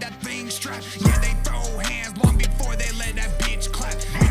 That thing's strapped. Yeah, they throw hands long before they let that bitch clap.